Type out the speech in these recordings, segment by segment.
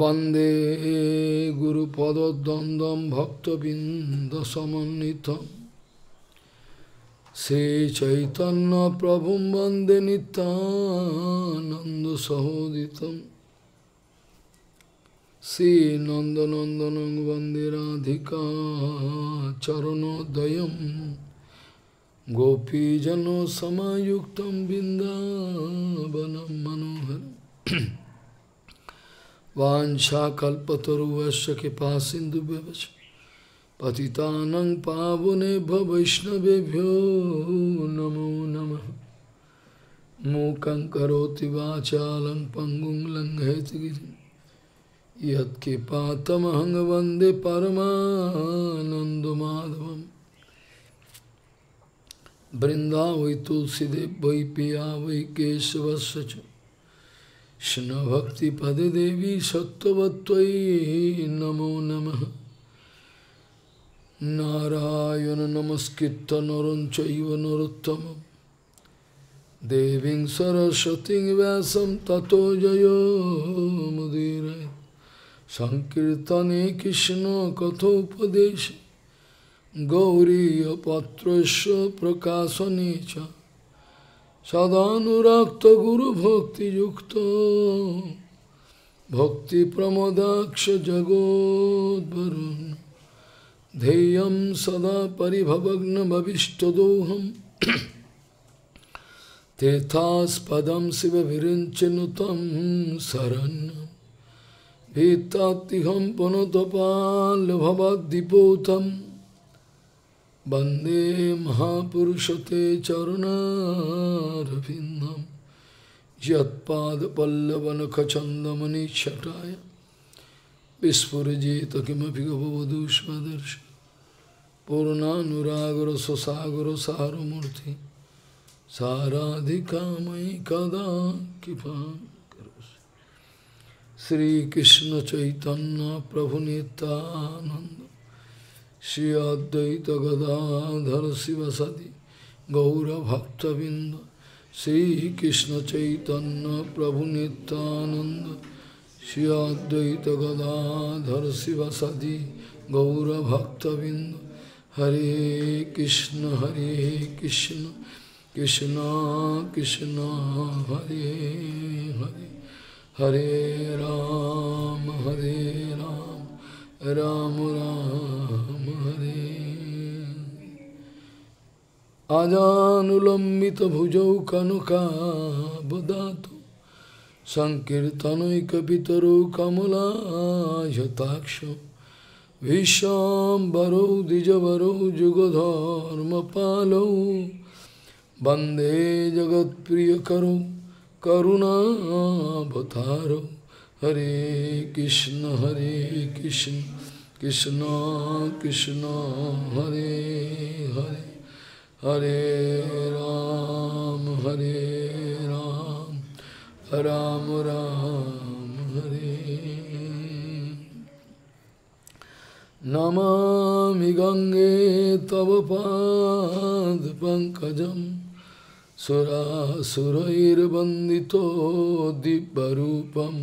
वन्दे गुरुपदद्वन्द्वं भक्तबिन्दसमन्वितं श्रीचैतन्यप्रभुं वन्दे नितानन्दसहोदितं श्रीनन्दनन्दनं वन्दे राधिका चरणोदयं गोपीजनसमायुक्तं बिन्दावनं मनोहरम् वाछाकल्पतरुवश कृपा सिंधु पतितानं पावनेभ्य वैष्णवेभ्यो नमो नमः। मूकं करोति वाचालं पङ्गुं लङ्घयतगिरिं यत्कृपातमहं वंदे परमानन्दमाधवं वृन्दावै तुलसीदेव वै पिया वै केशवस्य Krishna Bhakti Pade Devi Sattvatvai Namo Namah Narayana Namaskritta Naranchaiva Narottamam Deving Saraswati Vyasam Tato Jayo Mudirai Sankirtane Krishna Kathopadesh Gauriya Patrasya Prakasa Necha সদানুরাক্ত গুরু ভক্তি যুক্ত ভক্তি প্রমদাক্ষ জগোদ্বরুণ ধেয়ম সদা পরিভবগ্ন ভবিষ্ঠদোহম তেথাস্পদম শিব বিরঞ্চনুতম শরণ্যম ভিত্তাহম পুনতপাল ভবদ্দীপৌতম वन्दे महापुरुषते चरुणारविन्दं यत्पादपल्लवनखचन्दमनिच्छटाय विस्फुरजित किमपि गवधूष्मदर्श पूर्णानुरागरससागरसारमूर्ति साराधिकामयि कदा कृपां करोसि श्रीकृष्णचैतन्यप्रभुनितानन्द श्री अद्वैत गदाधर शिव सदी गौरभक्तबिंद श्री कृष्ण चैतन्य प्रभु नित्यानंद श्री अद्वैत गदाधर शिव सदी गौरभक्तबिंद हरे कृष्ण हरे कृष्ण कृष्ण कृष्ण, हरे हरे हरे राम हरे राम। রাম রাম হরে আজানুলম্বিত ভুজৌ কনকাবদাত সংকীর্তনৈকিতরৌ কমলাযতাক্ষ বিশ্বম্বরৌ দ্বিজবরৌ যুগধর্মপালৌ বন্দে জগৎপ্রিয় করুণাবতারৌ হরে কৃষ্ণ হরে কৃষ্ণ কৃষ্ণ কৃষ্ণ, হরে হরে হরে রাম হরে রাম রাম রাম, হরে। নমামি গঙ্গে তব পাদ পঙ্কজম, সুরাসুরৈর্বন্দিত দিব্যরূপম।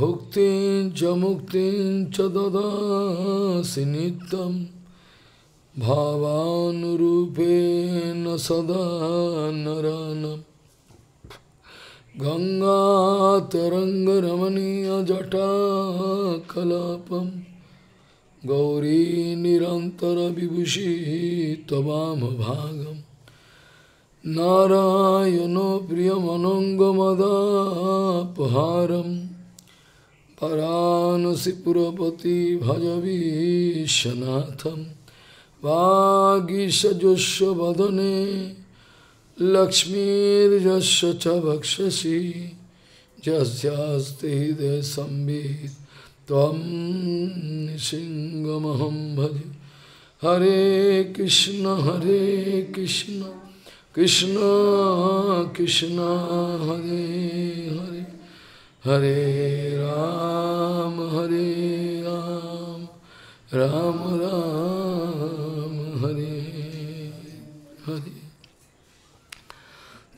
भुक्तिं च मुक्तिं च ददासि नित्यं भावानुरूपेण सदा जटा कलाप गौरी निरन्तरविभूषि तवामभागम् नारायणो प्रियमनङ्गमदापहारम् हरानसि पुरपति भजवीशनाथं वागीशजस्व वदने लक्ष्मीर्जस्य च भक्षसि जस्यास्ति हृदय संवित्, त्वं सिंहमहं भज। हरे कृष्ण हरे कृष्ण कृष्ण कृष्ण, हरे हरे। हरे राम हरे राम राम राम, हरे हरे।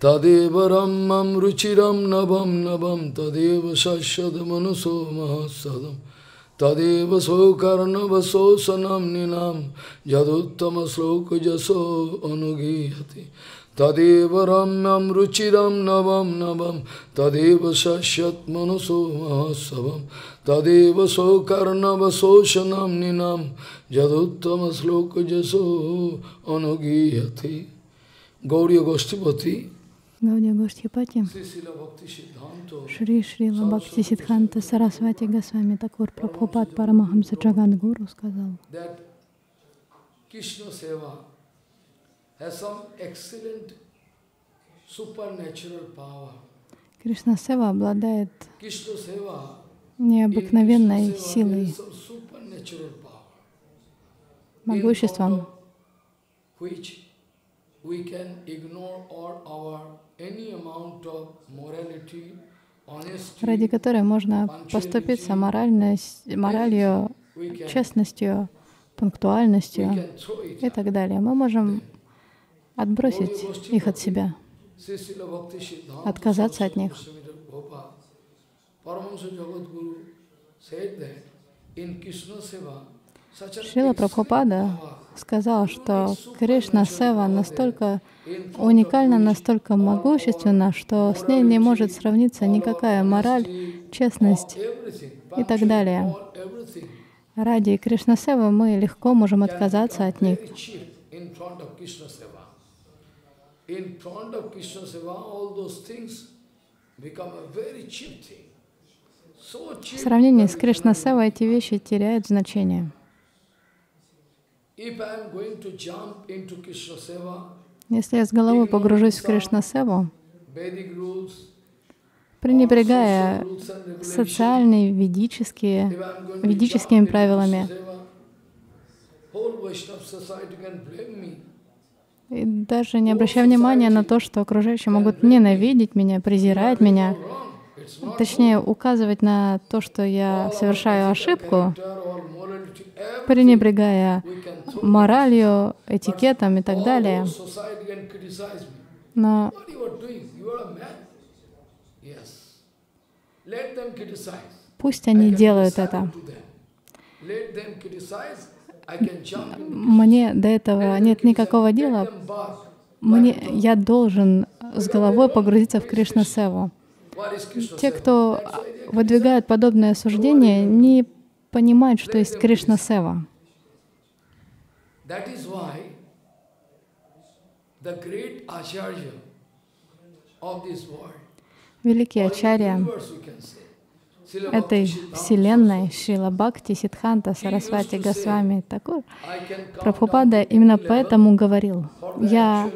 तदेव रमं रुचिरं नवं नवं तदेव मनुषो महसदं तदेव सोकर्णवशोषनं श्लोक जसो अनुगीयती। Tadeva ramyam ruchiram navam navam Tadeva sashat manaso mahasavam Tadeva so karnava soshanam ninam Jaduttama sloka jaso anugiyate Gauriya Goshtipati Гаудия Гоштхипати, Шри Шрила Бхакти Сидханта Сарасвати Госвами Такур Прабхупад Парамахамса Джагангуру сказал, Кришна Сева обладает необыкновенной силой, могуществом, ради которой можно поступиться моралью, честностью, пунктуальностью и так далее. Мы можем отбросить их от себя. Отказаться от них. Шрила Прабхупада сказал, что Кришна Сева настолько уникальна, настолько могущественна, что с ней не может сравниться никакая мораль, честность и так далее. Ради Кришна Севы мы легко можем отказаться от них. In front of Krishna Seva. All those things become a very cheap thing. So В сравнении с we Кришна cannot- Севой эти вещи теряют значение. If I am going to jump into Krishna Seva, Если я с головой погружусь в Кришна Севу, Vedic rules, пренебрегая социальные, ведические, ведическими правилами, и даже не обращая внимания на то, что окружающие могут ненавидеть меня, презирать меня, точнее указывать на то, что я совершаю ошибку, пренебрегая моралью, этикетом и так далее. Но пусть они делают это. Мне до этого нет никакого дела. Мне, я должен с головой погрузиться в Кришна Севу. Те, кто выдвигают подобное суждение, не понимают, что есть Кришна Сева. Великий Ачарья этой вселенной, Шрила Бхакти, Сидханта, Сарасвати, Госвами, Такур, Прабхупада именно поэтому говорил, я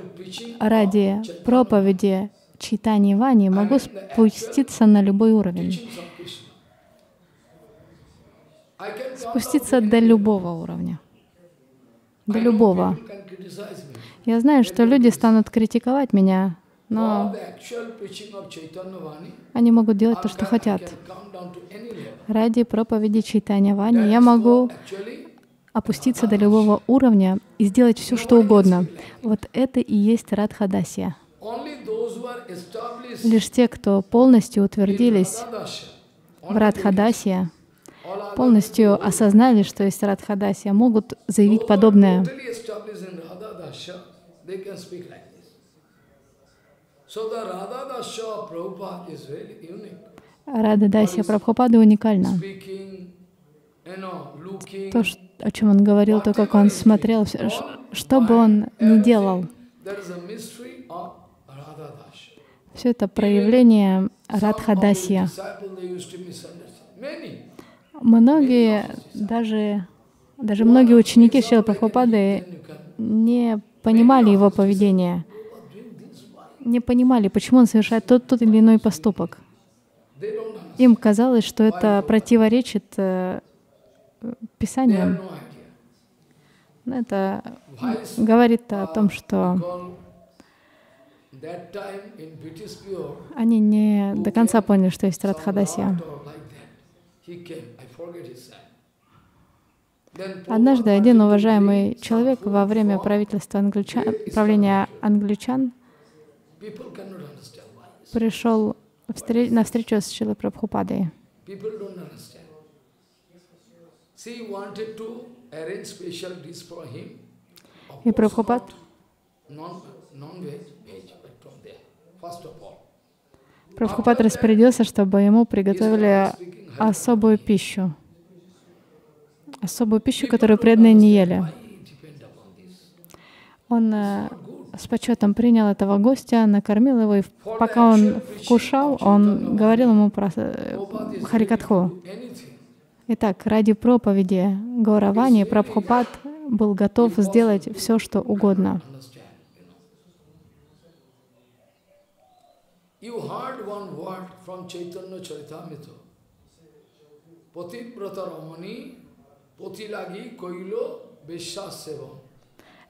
ради проповеди Читани Вани могу спуститься на любой уровень, спуститься до любого уровня, до любого. Я знаю, что люди станут критиковать меня, но они могут делать то, что хотят. Ради проповеди Чайтанья Вани я могу опуститься до любого уровня и сделать все, что угодно. Вот это и есть Радхадасия. Лишь те, кто полностью утвердились в Радхадасия, полностью осознали, что есть Радхадасия, могут заявить подобное. Unique. Радхадасия Прабхупады уникальна. То, о чем он говорил, то, как он смотрел, что бы он ни делал, все это проявление Радхадасия. Многие, даже, даже многие ученики Шрила Прабхупады не понимали его поведение, не понимали, почему он совершает тот, тот или иной поступок. Им казалось, что это противоречит э. Но Это Why is говорит о том, что они не до конца поняли, что есть Радхадасия. Однажды один уважаемый человек во время правительства англичан, правления англичан пришел на встречу с Шилой Прабхупадой. И Прабхупад. Прабхупад распорядился, чтобы ему приготовили особую пищу. Особую пищу, которую преданные не ели. Он э, с почетом принял этого гостя, накормил его, и пока он вкушал, он говорил ему про э, Харикатху. Итак, ради проповеди Гауравани Прабхупад был готов сделать все, что угодно. You heard one word from Chaitanya.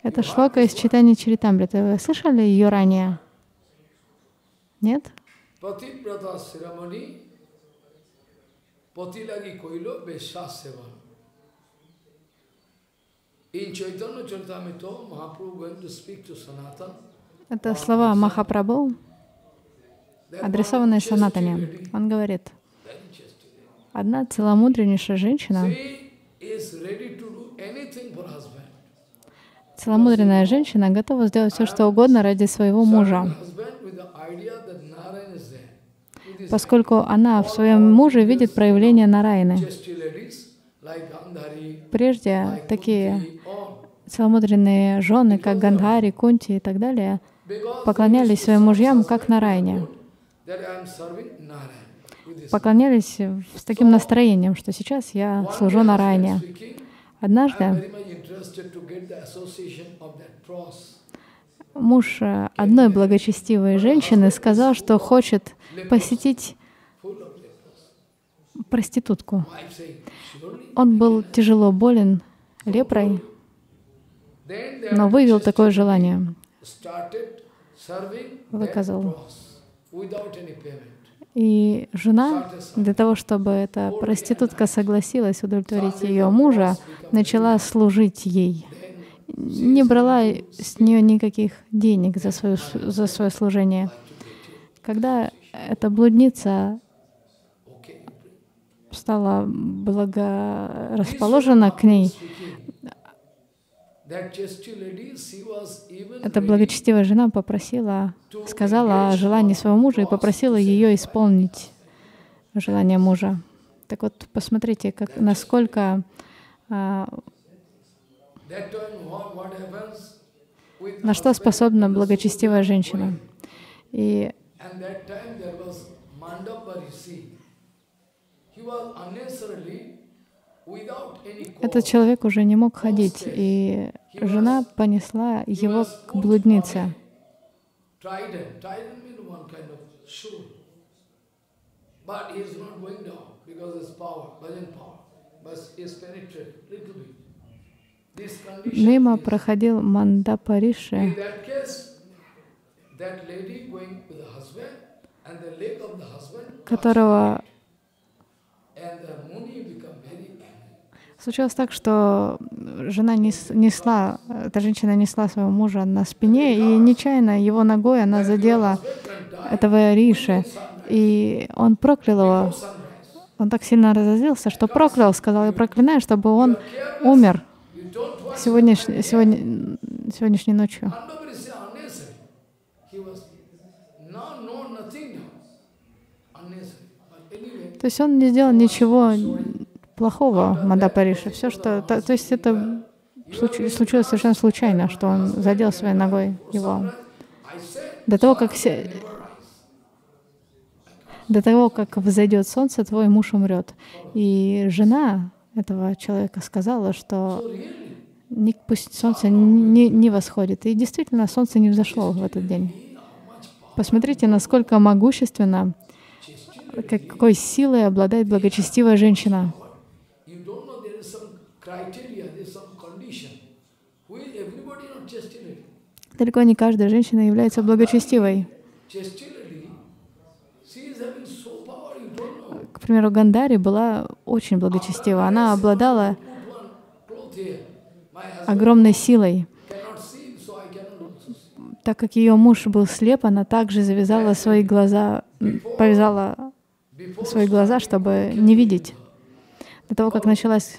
Это шлока из читания Чаритамрита. Вы слышали ее ранее? Нет? Это слова Махапрабху, адресованные Санатане. Он говорит, одна целомудреннейшая женщина, she is ready to do anything for husband. Целомудренная женщина готова сделать все, что угодно ради своего мужа. Поскольку она в своем муже видит проявление Gandhari, Прежде такие целомудренные жены, как Гандхари, Кунти и так далее, поклонялись своим мужьям, как this. Поклонялись с таким настроением, что сейчас я служу day, Однажды муж э, одной благочестивой женщины сказал, что хочет посетить проститутку. Он был тяжело болен лепрой, но chastity такое желание. Выказал. И жена, для того, чтобы эта проститутка согласилась удовлетворить ее мужа, начала служить ей. Не брала с нее никаких денег за свое, за свое служение. Когда эта блудница стала благорасположена к ней, That chastity lady, she was even эта благочестивая жена попросила, сказала о желании своего мужа и попросила ее исполнить желание мужа. Так вот, посмотрите, как, насколько а, на что способна благочестивая женщина. И этот человек уже не мог ходить, и жена понесла его к блуднице. Мимо проходил Мандапа Риши, that case, that lady going with the husband and the leg of the husband которого and the Muni become very angry. Случилось так, что жена нес- несла, эта женщина несла своего мужа на спине, и нечаянно его ногой она задела этого Риши, и он проклял его. Он так сильно разозлился, что проклял, сказал, я проклинаю, чтобы он умер сегодняшней, сегодня, сегодняшней ночью. То есть он не сделал ничего плохого, Мандапа Риши. Все, что... То, то есть это случ- случилось совершенно случайно, что он задел своей ногой его. До того, как се- до того, как взойдет солнце, твой муж умрет. И жена этого человека сказала, что пусть солнце не, не восходит. И действительно, солнце не взошло в этот день. Посмотрите, насколько могущественно, как- какой силой обладает благочестивая женщина. you don't know there is some criteria, there is some condition. We, everybody not chastity. Далеко не каждая женщина является благочестивой. К примеру, Гандари была очень благочестива. Она обладала огромной силой. так как ее муж был слеп, она также завязала свои глаза, повязала свои глаза, чтобы не видеть. До того, как началась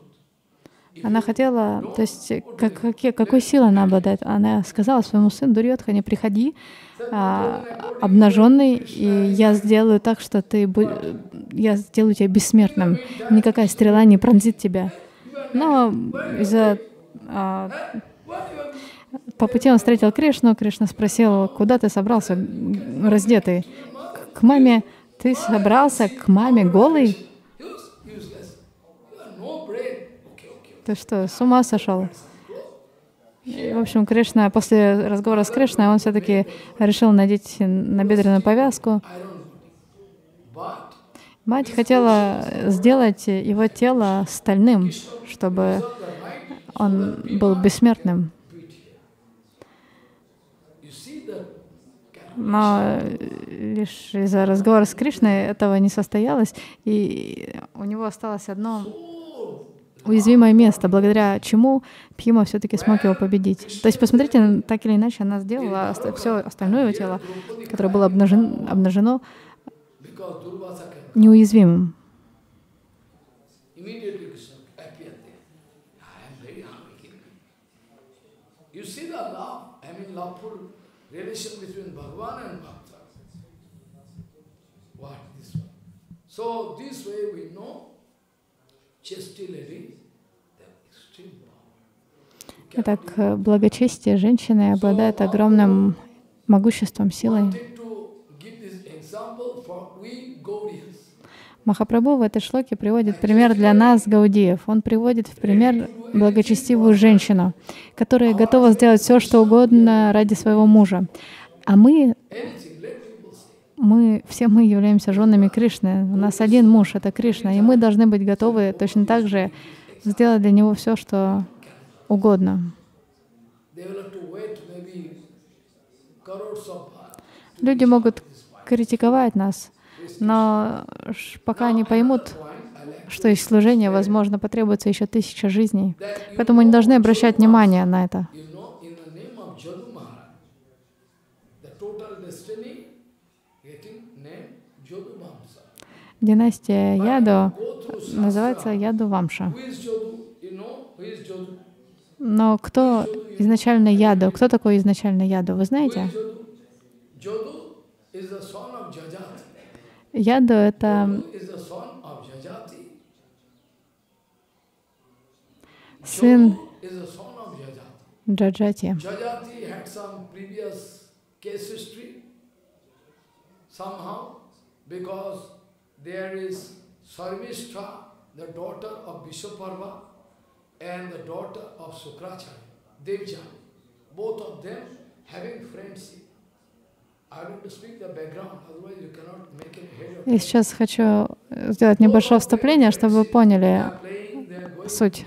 она хотела, то есть как, как, какой силой она обладает? Она сказала своему сыну Дурьотха, не приходи а, обнаженный, и я сделаю так, что ты, я сделаю тебя бессмертным. Никакая стрела не пронзит тебя. Но из-за а, по пути он встретил Кришну. Кришна спросил, куда ты собрался раздетый? К маме. Ты собрался к маме голый? Ты что, с ума сошел? И, в общем, Кришна, после разговора с Кришной, он все-таки решил надеть набедренную повязку. Мать хотела сделать его тело стальным, чтобы он был бессмертным. Но лишь из-за разговора с Кришной этого не состоялось, и у него осталось одно уязвимое место, благодаря чему Пхима все-таки смог его победить. То есть, посмотрите, так или иначе, она сделала все остальное его тело, которое было обнажено, обнажено неуязвимым. So this way we know Итак, благочестие женщины обладает огромным могуществом, силой. Махапрабху в этой шлоке приводит пример для нас, Гаудиев. Он приводит в пример благочестивую женщину, которая готова сделать все, что угодно ради своего мужа. А мы мы, все мы являемся женами Кришны. У нас один муж — это Кришна, и мы должны быть готовы точно так же сделать для него все, что угодно. Люди могут критиковать нас, но пока они поймут, что их служение, возможно, потребуется еще тысяча жизней. Поэтому они должны обращать внимание на это. Династия Яду называется Яду Вамша. Но кто изначально Яду? Кто такой изначально Яду? Вы знаете? Яду — это сын Джаджати. Because there is Sarvishtra, the daughter of Vishaparva, and the daughter of Sukracharya, Devja. Both of them having friendship. И сейчас хочу сделать небольшое вступление, чтобы вы поняли суть.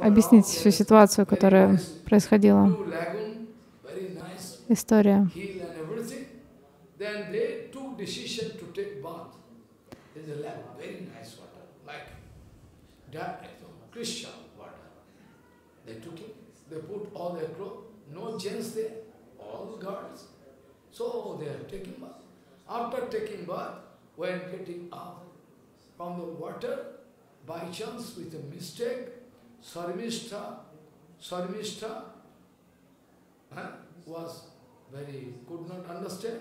Объяснить всю ситуацию, которая происходила. История. Then they took decision to take bath in the lake, very nice water, like that, Christian water. They took it, they put all their clothes, no gents there, all girls. So they are taking bath. After taking bath, when getting up from the water, by chance with a mistake, Sarvishta, Sarvishta huh, was very, could not understand.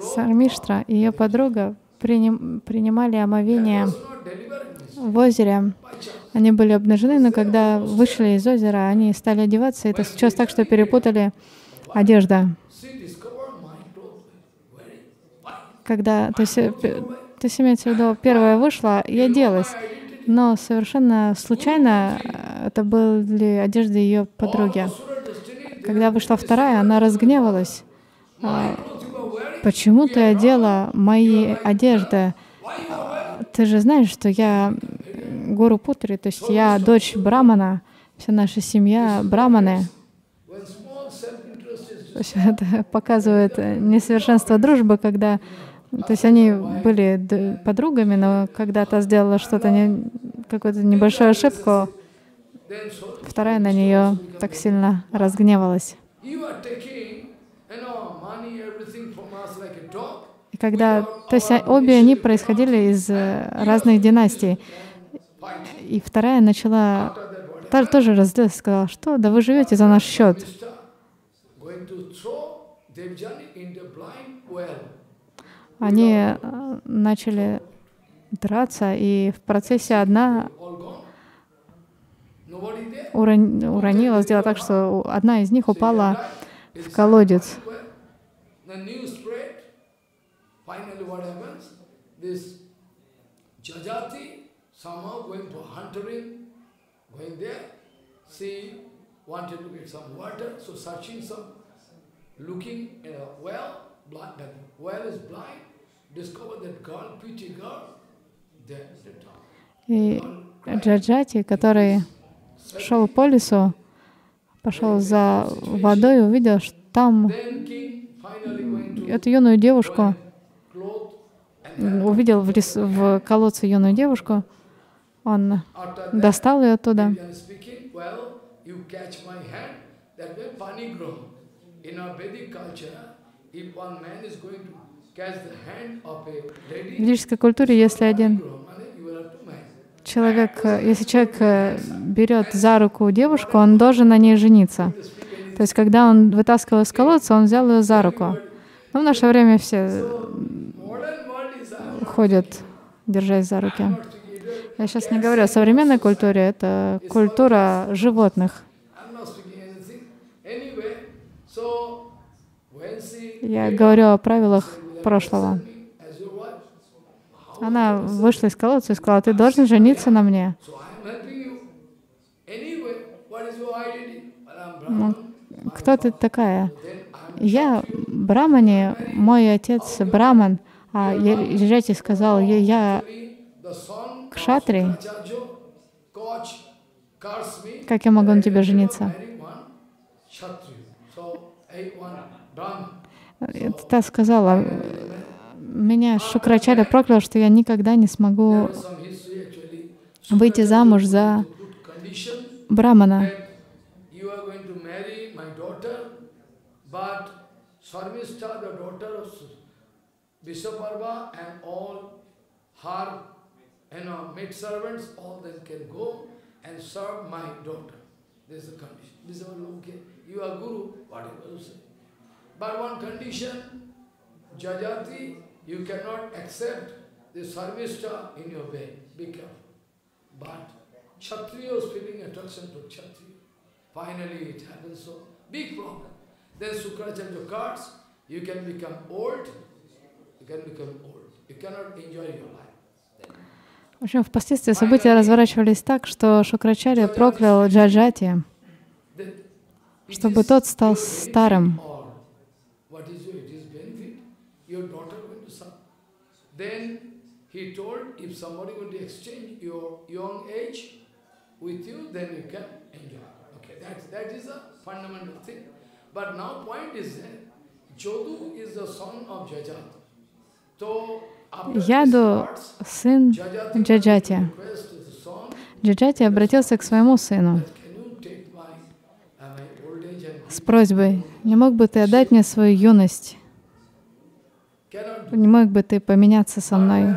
Сармиштра и ее подруга приним, принимали омовение в озере. Они были обнажены, но когда вышли из озера, они стали одеваться. Это сейчас так, что перепутали одежда. Когда, то есть, э, то есть имеется в виду, первая вышла и оделась, но совершенно случайно э, это были одежды ее подруги. Когда вышла вторая, она разгневалась. «А, почему ты одела мои одежды? Ты же знаешь, что я Гуру Путри, то есть я дочь Брамана, вся наша семья Браманы. То есть это показывает несовершенство дружбы, когда то есть они были подругами, но когда то сделала что-то, не, какую-то небольшую ошибку, вторая на нее так сильно разгневалась. И когда, то есть обе они происходили из э, разных династий. И вторая начала, тоже разделась, сказала, что, да вы живете за наш счет. Они э, начали драться, и в процессе одна уронила, сделала так, что одна из них упала в колодец. И Джаджати, который шел по лесу, пошел за водой увидел, что там эту юную девушку, увидел в, лес, в колодце юную девушку, он достал ее оттуда. В ведической культуре, если один человек, если человек э, берет за руку девушку, он должен на ней жениться. То есть, когда он вытаскивал из колодца, он взял ее за руку. Но в наше время все ходят, держась за руки. Я сейчас не говорю о современной культуре, это культура животных. Я говорю о правилах прошлого. Она вышла из колодца и сказала, ты должен жениться на мне. Ну, кто ты такая? Я брамани, мой отец браман, а Ежати сказал, я, я кшатри, как я могу на тебе жениться? Та сказала, меня Шукрачаря проклял, что я никогда не смогу выйти замуж за брамана. But one condition, Jajati, you cannot accept the servista in your way. Be careful. But Kshatriya is feeling attraction to Kshatriya. Finally it happens so. Big problem. Then Sukracharya cards, you can become old, you can become old. You cannot enjoy your life. В общем, впоследствии события разворачивались так, что Шукрачарья проклял Джаджати, чтобы тот стал старым. But now point is that Jodu is the son of Jajat. So Яду сын Джаджати. Джаджати обратился к своему сыну с просьбой, не мог бы ты отдать мне свою юность? Не мог бы ты поменяться со мной?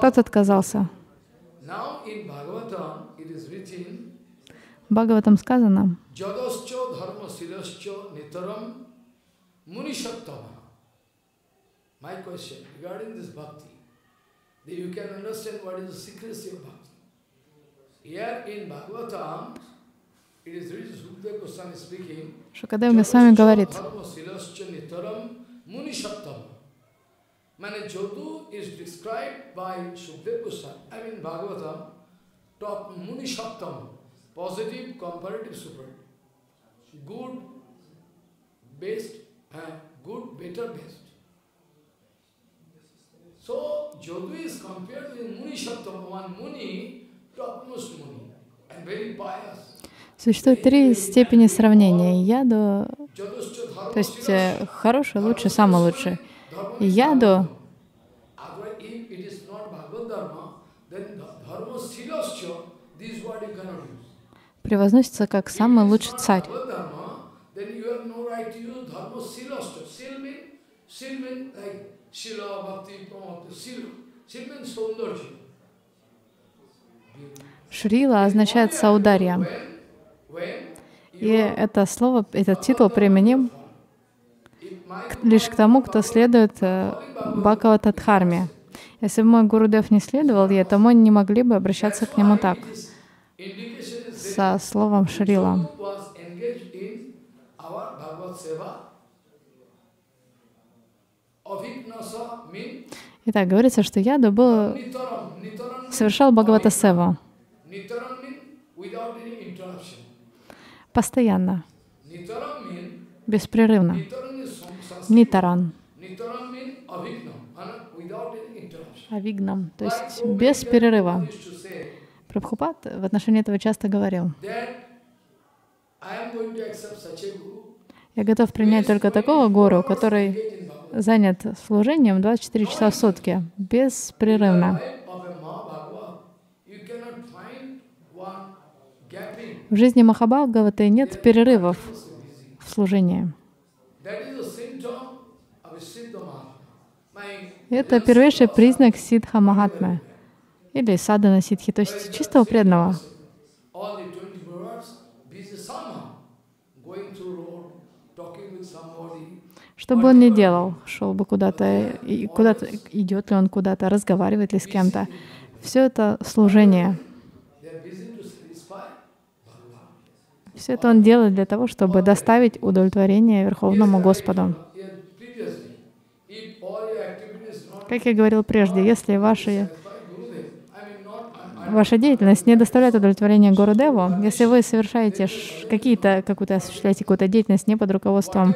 Тот отказался. Бхагаватам сказано. Here in Bhagavatam, it is written, Sukdev Goswami speaking, Шукадев Госвами говорит, মানে Jadu is described by Sukdev Goswami. I mean Bhagavatam, top Muni Saptam, positive comparative super. Good, best, uh, good, better, best. So Существует три степени сравнения. Яду, то есть э, хороший, лучший, самый лучший. Яду превозносится как самый лучший царь. Шрила означает саударья. И это слово, этот титул применим лишь к тому, кто следует э, Бхагаватадхарме. Если бы мой Гурудев не следовал ей, то мы не могли бы обращаться к нему так, со словом Шрила. Итак, говорится, что Яду был, совершал Бхагавата Севу постоянно, беспрерывно. Нитаран. Авигнам, то есть без перерыва. Прабхупад в отношении этого часто говорил, я готов принять только такого гуру, который занят служением 24 часа в сутки, беспрерывно. В жизни Махабхагаваты нет перерывов в служении. Это первейший признак сидха махатмы или садана ситхи, то есть чистого преданного. Что бы он ни делал, шел бы куда-то, куда-то идет ли он куда-то, разговаривает ли с кем-то, все это служение. Все это он делает для того, чтобы доставить удовлетворение Верховному Господу. Как я говорил прежде, если ваши, ваша деятельность не доставляет удовлетворения Гурудеву, если вы совершаете какие-то, какую-то, осуществляете какую-то деятельность не под руководством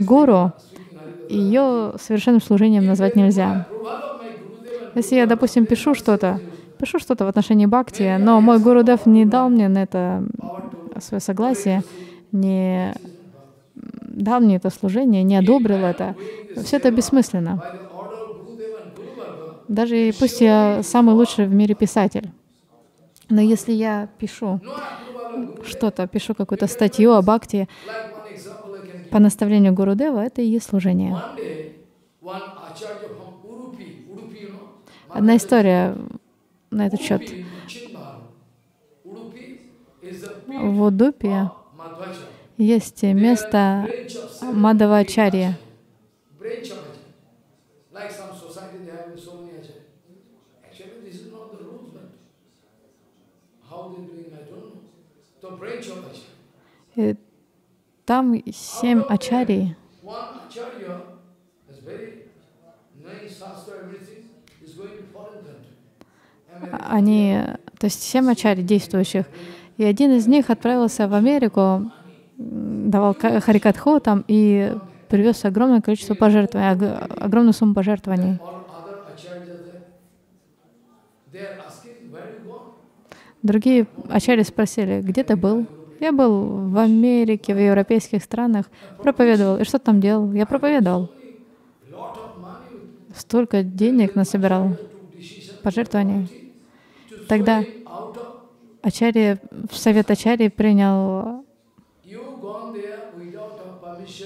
Гуру, ее совершенным служением назвать нельзя. Если я, допустим, пишу что-то, пишу что-то в отношении Бхакти, но мой Гурудев не дал мне на это свое согласие, не дал мне это служение, не одобрил это, все это бессмысленно. Даже пусть я самый лучший в мире писатель, но если я пишу что-то, пишу какую-то статью о бхакти по наставлению Гурудева, это и есть служение. Одна история на этот счет. В Удупе есть место Мадавачарья. И там семь ачарий. Они, то есть семь ачарий действующих. И один из них отправился в Америку, давал харикатху там и привез огромное количество пожертвований, огромную сумму пожертвований. Другие ачари спросили, где ты был? Я был в Америке, в европейских странах, проповедовал. И что там делал? Я проповедовал. Столько денег насобирал, пожертвований. Тогда Ачарья, совет Ачарьи принял,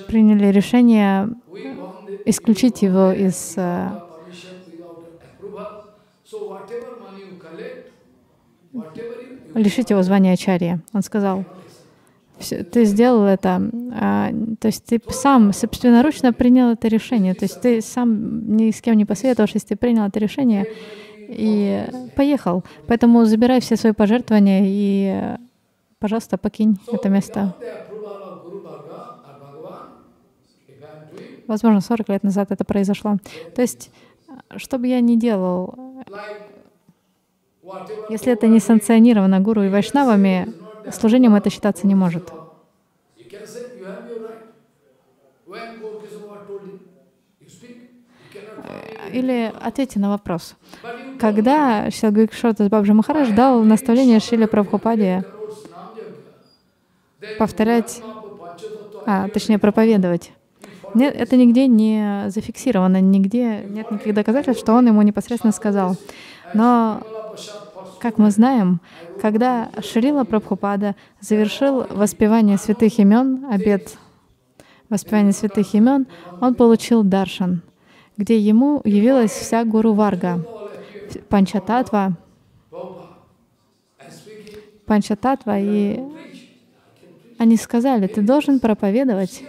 приняли решение исключить его из э, лишить его звания Ачарья. Он сказал, ты сделал это, а, то есть ты сам собственноручно принял это решение, то есть ты сам ни с кем не посоветовавшись, ты принял это решение и поехал. Поэтому забирай все свои пожертвования и, пожалуйста, покинь это место. Возможно, 40 лет назад это произошло. То есть, что бы я ни делал, если это не санкционировано гуру и вайшнавами, служением это считаться не может. Или ответьте на вопрос. Когда Шилгвикшота Бабджи Махарадж дал наставление Шиле Прабхупаде повторять, а, точнее проповедовать, нет, это нигде не зафиксировано, нигде нет никаких доказательств, что он ему непосредственно сказал. Но, как мы знаем, когда Шрила Прабхупада завершил воспевание святых имен, обед воспевания святых имен, он получил даршан, где ему явилась вся Гуру Варга, Панчататва, Панчататва, и они сказали, ты должен проповедовать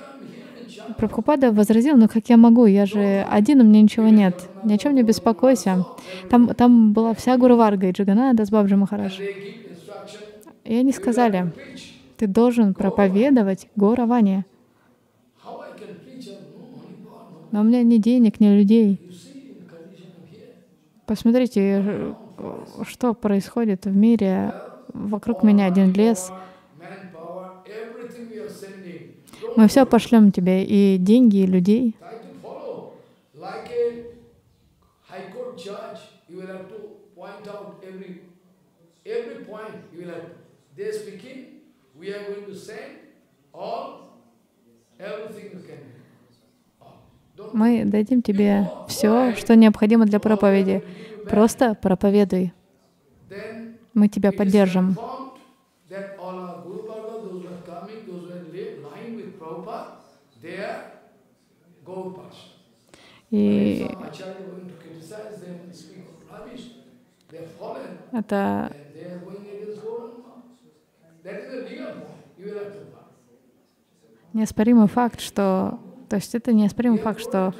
Прабхупада возразил, ну как я могу, я же один, у меня ничего нет, ни о чем не беспокойся. Там, там была вся Гуру Варга и Джаганада с Бабджи Махарадж. И они сказали, ты должен проповедовать Гауравани. Но у меня ни денег, ни людей. Посмотрите, что происходит в мире. Вокруг меня один лес, мы все пошлем тебе, и деньги, и людей. Мы дадим тебе все, что необходимо для проповеди. Просто проповедуй. Мы тебя поддержим. И это неоспоримый факт, что... То есть это неоспоримый факт, что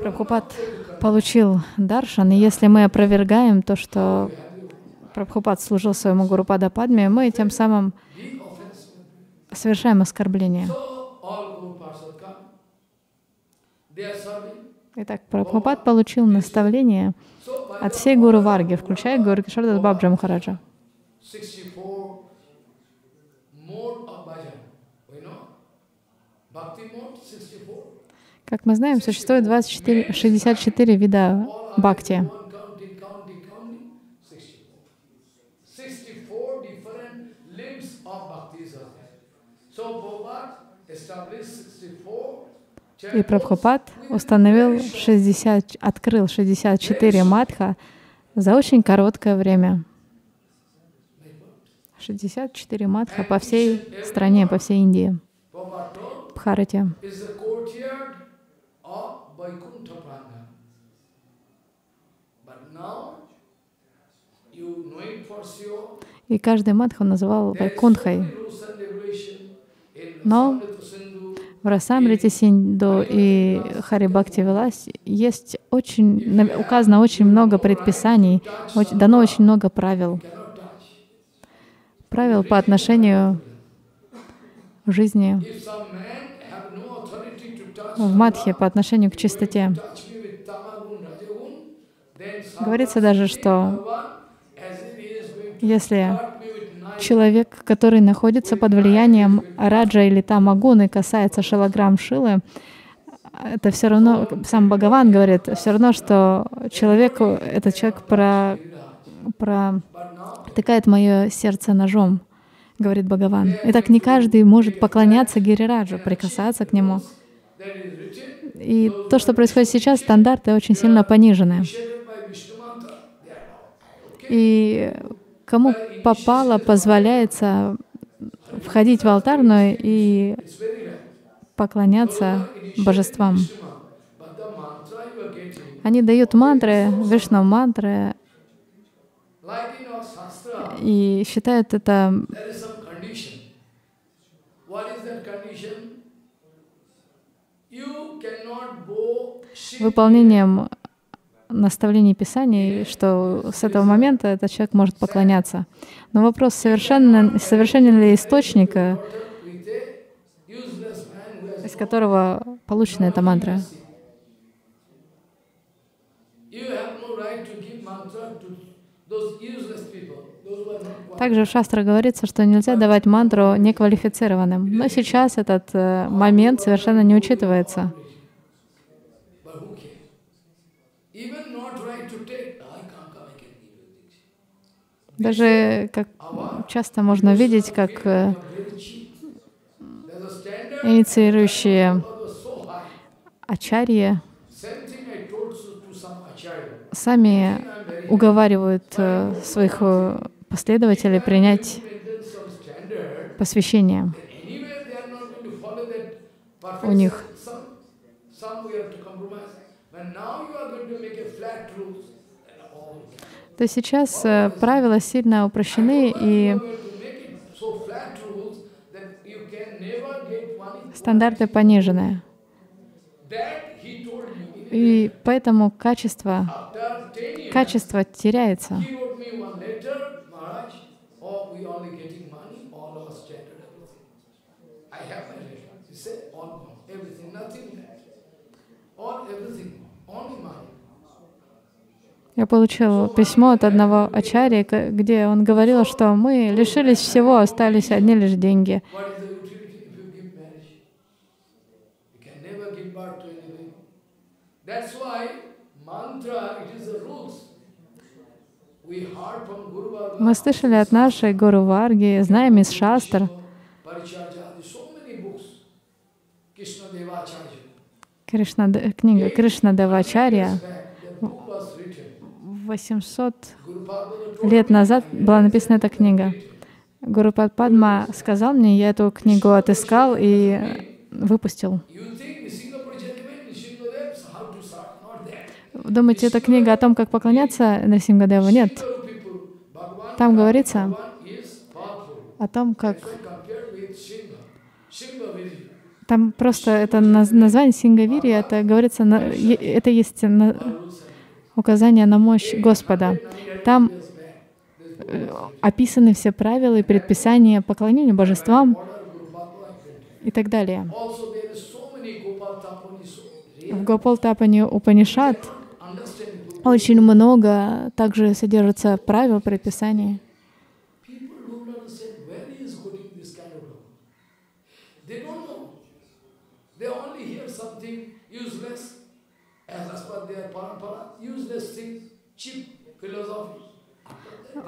Прабхупад получил даршан, и если мы опровергаем то, что Прабхупад служил своему Гуру Падме, мы тем самым совершаем оскорбление. Итак, Прабхупад получил наставление от всей Гуру Варги, включая Гуру Кишардас Бабджа Махараджа. Как мы знаем, существует 24, 64 вида бхакти. И Прабхупад установил 60, открыл 64 матха за очень короткое время. 64 матха по всей стране, по всей Индии. Бхарате. И каждый матх он называл Вайкунхой. Но в Расамрите Синду и Харибакти Вилас есть очень, указано очень много предписаний, дано очень много правил. Правил по отношению жизни в Мадхе, по отношению к чистоте. Говорится даже, что если человек, который находится под влиянием раджа или тамагуны, касается шалаграм шилы, это все равно, сам Бхагаван говорит, все равно, что человеку, этот человек про, про тыкает мое сердце ножом, говорит Бхагаван. Итак, не каждый может поклоняться Гирираджу, прикасаться к нему. И то, что происходит сейчас, стандарты очень сильно понижены. И кому попало, позволяется входить в алтарную и поклоняться божествам. Они дают мантры, Вишну мантры, и считают это выполнением наставлений Писаний, что с этого момента этот человек может поклоняться. Но вопрос, совершенно, совершенен ли источника, из которого получена эта мантра. Также в Шастре говорится, что нельзя давать мантру неквалифицированным. Но сейчас этот э, момент совершенно не учитывается. Даже как часто можно видеть, как э, инициирующие ачарьи сами уговаривают э, своих э, последователей принять посвящение. у них. То сейчас э, правила сильно упрощены, и стандарты понижены. И поэтому качество, качество теряется. Я получил письмо от одного ачарьи, где он говорил, что мы лишились всего, остались одни лишь деньги. Мы слышали от нашей Гуру Варги, знаем из Шастр, Кришна, книга Кришна Девачарья 800 лет назад была написана эта книга. Гуру Падма сказал мне, я эту книгу отыскал и выпустил. Думаете, это книга о том, как поклоняться Нарсингадеву? Нет. Там говорится о том, как... Там просто это название Сингавири, это говорится, это есть указание на мощь Господа. Там э, описаны все правила и предписания поклонения божествам и так далее. В Гопал Тапане Упанишат очень много также содержится правил, предписаний.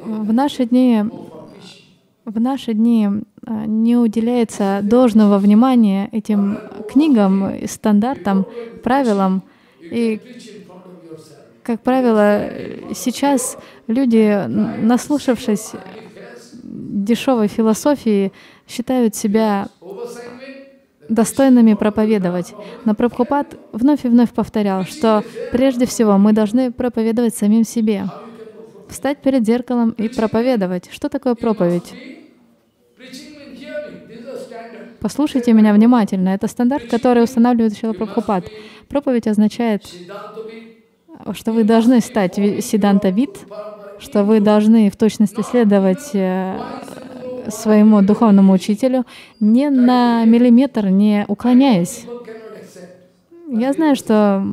В наши дни в наши дни а, не уделяется должного внимания этим книгам, стандартам, правилам. И, как правило, сейчас люди, наслушавшись дешевой философии, считают себя достойными проповедовать. Но Прабхупад вновь и вновь повторял, что прежде всего мы должны проповедовать самим себе. Встать перед зеркалом и проповедовать. Что такое проповедь? Послушайте меня внимательно. Это стандарт, который устанавливает Шила Прабхупад. Проповедь означает, что вы должны стать седанта вид, что вы должны в точности следовать э, своему духовному учителю, ни на миллиметр не уклоняясь. Я знаю, что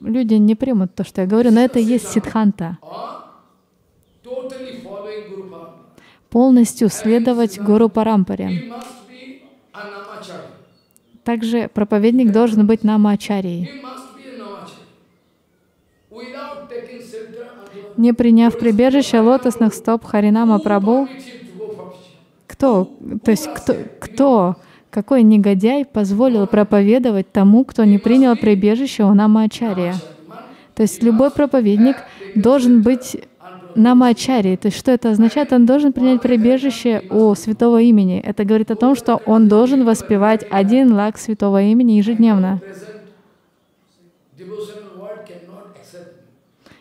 люди не примут то, что я говорю, но это есть сидханта. Полностью следовать Гуру Парампаре. Также проповедник должен быть намачарией. Не приняв прибежище лотосных стоп Харинама Прабhu, кто, то есть кто, кто, какой негодяй позволил проповедовать тому, кто не принял прибежище у Намачария? То есть любой проповедник должен быть Намачари. То есть что это означает? Он должен принять прибежище у святого имени. Это говорит о том, что он должен воспевать один лак святого имени ежедневно.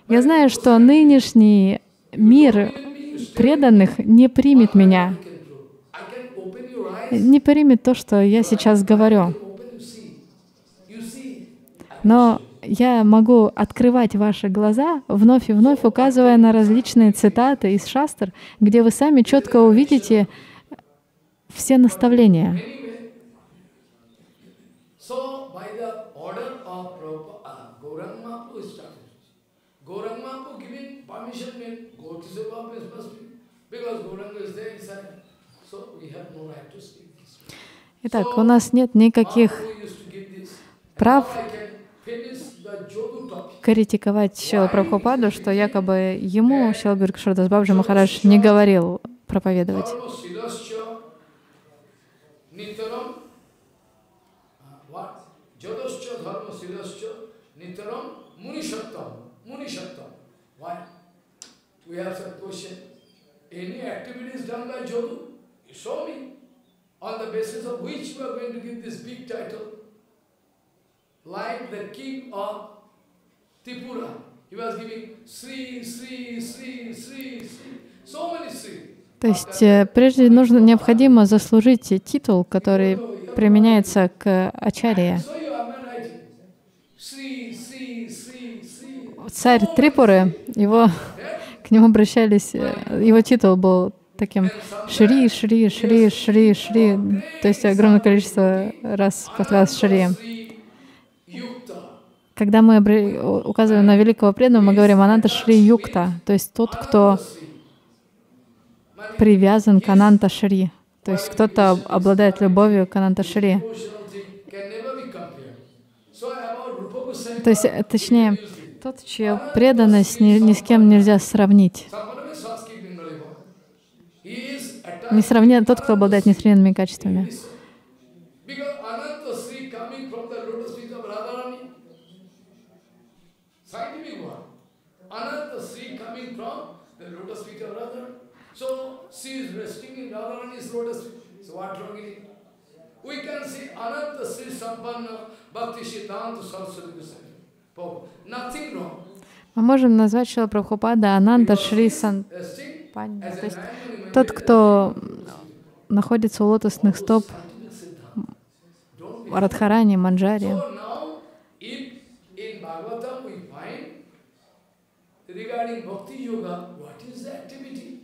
Я знаю, что нынешний мир преданных не примет меня не примет то, что я сейчас говорю. Но я могу открывать ваши глаза, вновь и вновь указывая на различные цитаты из шастр, где вы сами четко увидите все наставления. Because Gauranga is there inside, Итак, у нас нет никаких прав критиковать Шила Прабхупаду, что якобы ему Шила Гуркшардас Бабджи Махарадж не говорил проповедовать. То есть прежде нужно необходимо заслужить титул, который применяется к ачарье. Царь Трипуры, его к нему обращались, его титул был таким Шри, Шри, Шри, Шри, Шри, то есть огромное количество раз повторялось Шри. Когда мы указываем на великого преданного, мы говорим Ананта Шри Юкта, то есть тот, кто привязан к Ананта Шри, то есть кто-то обладает любовью к Ананта Шри. То есть, точнее, тот, чья преданность ни, ни с кем нельзя сравнить. Несравнен, тот, кто обладает несравненными качествами. Мы можем назвать Шила Прабхупада Ананда Шри Сан то есть тот, кто находится у лотосных стоп Радхарани, Манджари. Regarding Bhakti Yoga, what is the activity?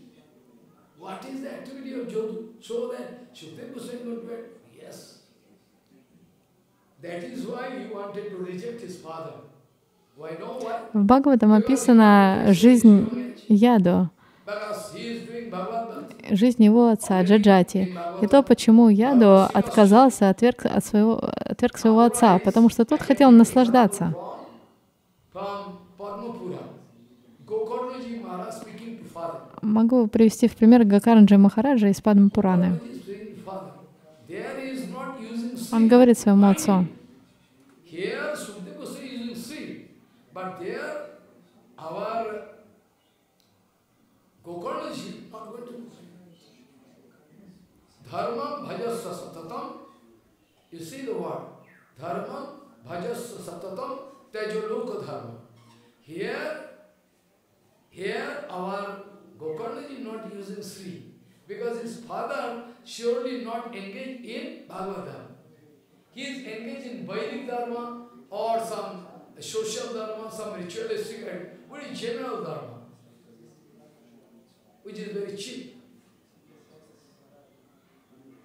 What is the activity of Jodu? So that Shukdev Goswami got back. Yes. That is why he wanted to reject his father. В Бхагаватам описана жизнь Яду жизнь его отца, Джаджати. И то, почему Яду отказался, отверг, от своего, отверг своего отца, потому что тот хотел наслаждаться. Могу привести в пример Гакаранджи Махараджа из Падмапураны. Он говорит своему отцу, Gokarnaji not going to Dharmam bhajasya satatam. You see the word. Dharmam bhajasya satatam tejoloka dharma. Here, here our Gokarnaji not using Sri. Because his father surely not engaged in Bhagavatam. He is engaged in Vedic Dharma or some social Dharma, some ritualistic, very general Dharma which is very cheap.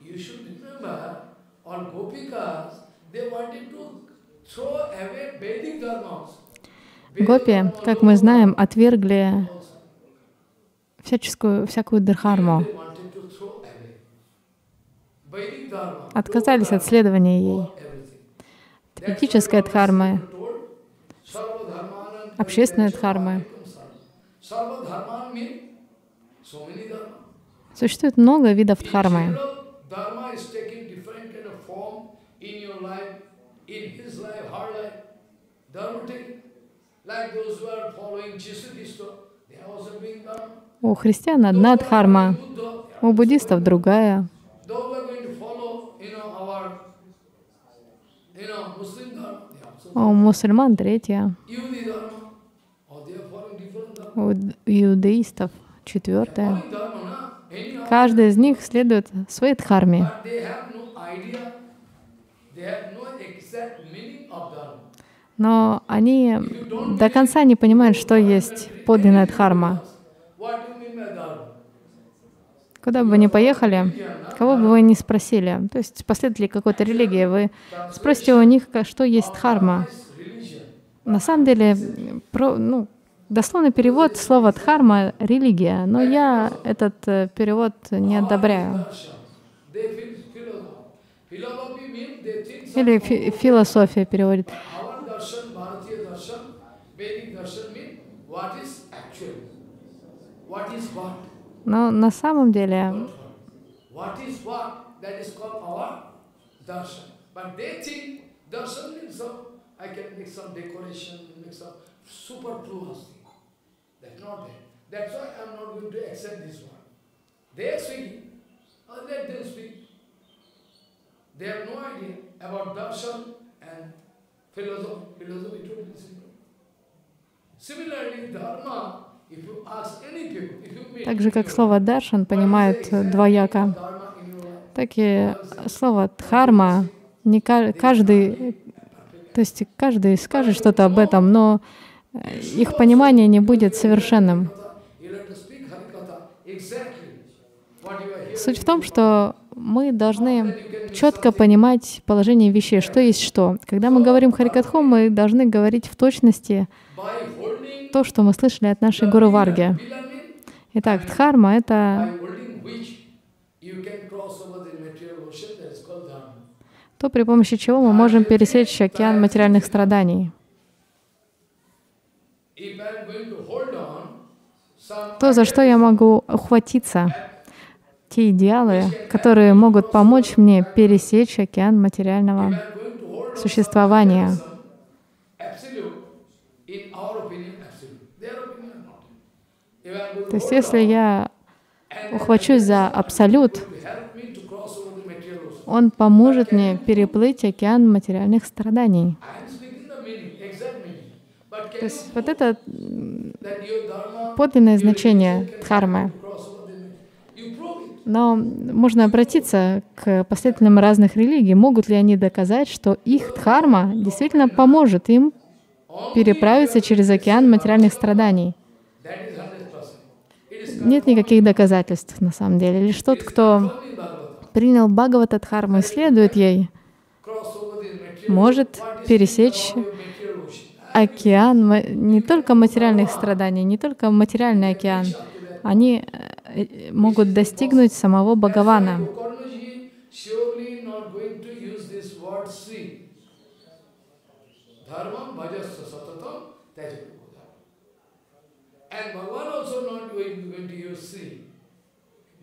You should remember, all gopikas, they wanted to throw away Vedic dharmas. Гопи, как мы знаем, отвергли всяческую, всякую дхарму, отказались от следования ей. Этическая дхарма, общественная дхарма. Существует много видов дхармы. У христиан одна дхарма, у буддистов другая. У мусульман третья. У иудеистов четвертое. Каждый из них следует своей дхарме. Но они до конца не понимают, что есть подлинная дхарма. Куда бы вы ни поехали, кого бы вы ни спросили, то есть последователи какой-то религии, вы спросите у них, что есть дхарма. На самом деле, про, ну, Дословный перевод слова дхарма — религия, но я этот э, перевод не одобряю. Или фи философия переводит. Но на самом деле I can make some decoration, make some superfluous. That's not it. That's why I'm not going to accept this one. They are speaking, uh, let them speak. They have no idea about darshan and philosophy. Philosophy totally simple. Similarly, dharma, так же как слово даршан понимают двояко, так и слово дхарма не ка- каждый, то есть каждый скажет что-то об этом, но э, их понимание не будет совершенным. Суть в том, что мы должны четко понимать положение вещей, что есть что. Когда мы говорим Харикатху, мы должны говорить в точности то, что мы слышали от нашей Гуру Варги. Итак, дхарма — это то, при помощи чего мы можем пересечь океан материальных страданий. If I am going to hold on some То, за что я могу ухватиться, те идеалы, которые могут помочь мне пересечь океан материального существования. То есть если я ухвачусь за абсолют, он поможет мне переплыть океан материальных страданий. I am speaking the meaning, exact meaning. But То есть вот это подлинное значение дхармы. Но можно обратиться к последователям разных религий. Могут ли они доказать, что их дхарма действительно поможет им переправиться через океан материальных страданий? Нет никаких доказательств на самом деле. Лишь тот, кто принял Бхагавата Дхарму и следует ей, может пересечь? Океан не только материальных страданий, не только материальный океан. Они э, могут достигнуть самого Бхагавана.